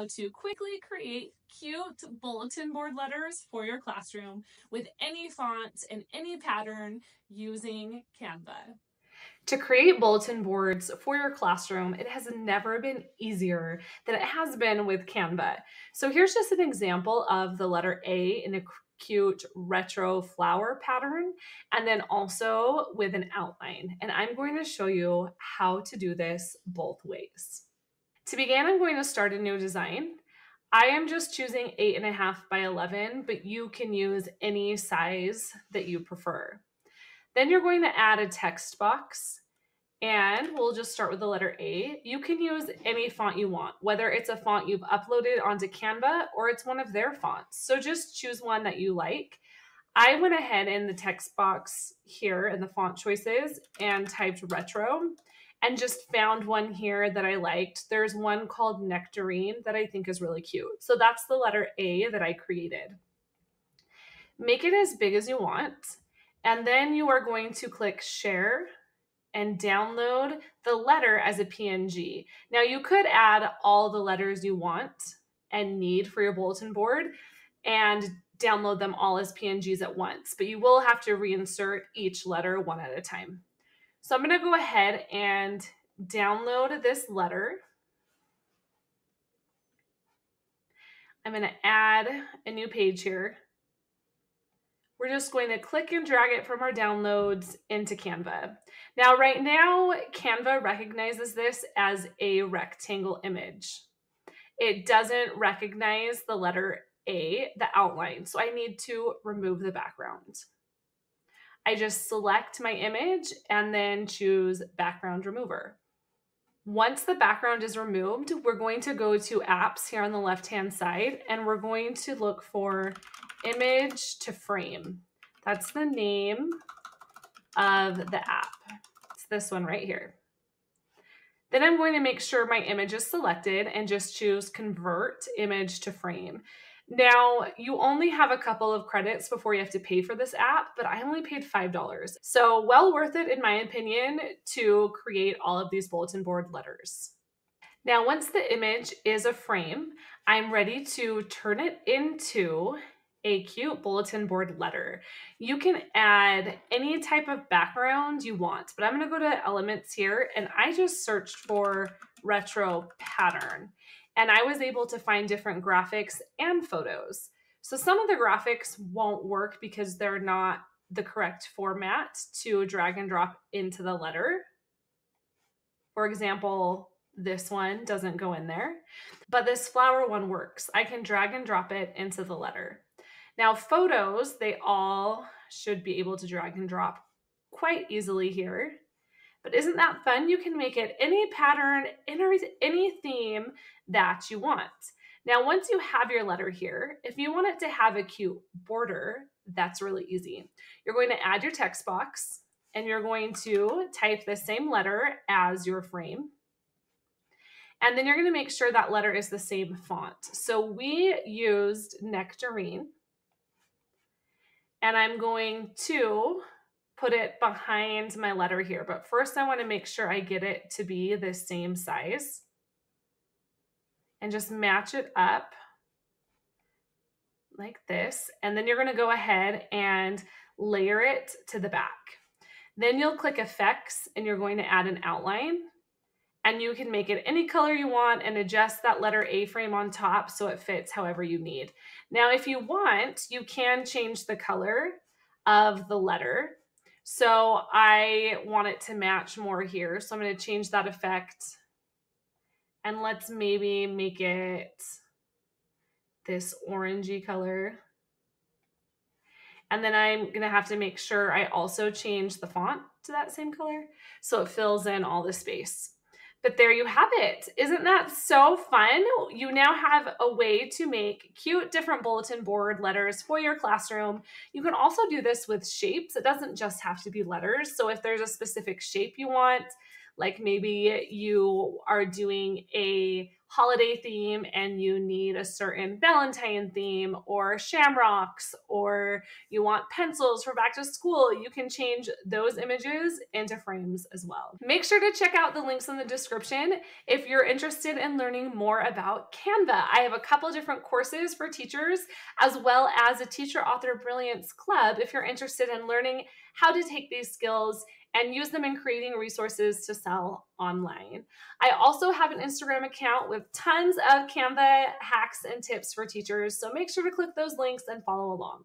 how to quickly create cute bulletin board letters for your classroom with any font and any pattern using Canva. To create bulletin boards for your classroom, it has never been easier than it has been with Canva. So here's just an example of the letter A in a cute retro flower pattern and then also with an outline. And I'm going to show you how to do this both ways. To begin, I'm going to start a new design. I am just choosing eight and a half by 11, but you can use any size that you prefer. Then you're going to add a text box and we'll just start with the letter A. You can use any font you want, whether it's a font you've uploaded onto Canva or it's one of their fonts. So just choose one that you like. I went ahead in the text box here in the font choices and typed retro and just found one here that I liked. There's one called Nectarine that I think is really cute. So that's the letter A that I created. Make it as big as you want. And then you are going to click share and download the letter as a PNG. Now you could add all the letters you want and need for your bulletin board and download them all as PNGs at once, but you will have to reinsert each letter one at a time. So I'm going to go ahead and download this letter. I'm going to add a new page here. We're just going to click and drag it from our downloads into Canva. Now, right now, Canva recognizes this as a rectangle image. It doesn't recognize the letter A, the outline, so I need to remove the background. I just select my image and then choose background remover. Once the background is removed, we're going to go to apps here on the left-hand side and we're going to look for image to frame. That's the name of the app. It's this one right here. Then I'm going to make sure my image is selected and just choose convert image to frame. Now, you only have a couple of credits before you have to pay for this app, but I only paid $5. So, well worth it, in my opinion, to create all of these bulletin board letters. Now, once the image is a frame, I'm ready to turn it into a cute bulletin board letter. You can add any type of background you want, but I'm going to go to elements here and I just searched for retro pattern and I was able to find different graphics and photos. So some of the graphics won't work because they're not the correct format to drag and drop into the letter. For example, this one doesn't go in there, but this flower one works. I can drag and drop it into the letter. Now photos, they all should be able to drag and drop quite easily here. But isn't that fun? You can make it any pattern, any, any theme that you want. Now, once you have your letter here, if you want it to have a cute border, that's really easy. You're going to add your text box and you're going to type the same letter as your frame. And then you're going to make sure that letter is the same font. So we used Nectarine. And I'm going to put it behind my letter here. But first I wanna make sure I get it to be the same size and just match it up like this. And then you're gonna go ahead and layer it to the back. Then you'll click effects and you're going to add an outline and you can make it any color you want and adjust that letter A frame on top so it fits however you need. Now, if you want, you can change the color of the letter. So I want it to match more here. So I'm going to change that effect. And let's maybe make it this orangey color. And then I'm going to have to make sure I also change the font to that same color so it fills in all the space. But there you have it. Isn't that so fun? You now have a way to make cute different bulletin board letters for your classroom. You can also do this with shapes. It doesn't just have to be letters. So if there's a specific shape you want, like maybe you are doing a holiday theme and you need a certain Valentine theme or shamrocks or you want pencils for back to school, you can change those images into frames as well. Make sure to check out the links in the description if you're interested in learning more about Canva. I have a couple different courses for teachers as well as a Teacher Author Brilliance Club if you're interested in learning how to take these skills and use them in creating resources to sell online. I also have an Instagram account with tons of Canva hacks and tips for teachers, so make sure to click those links and follow along.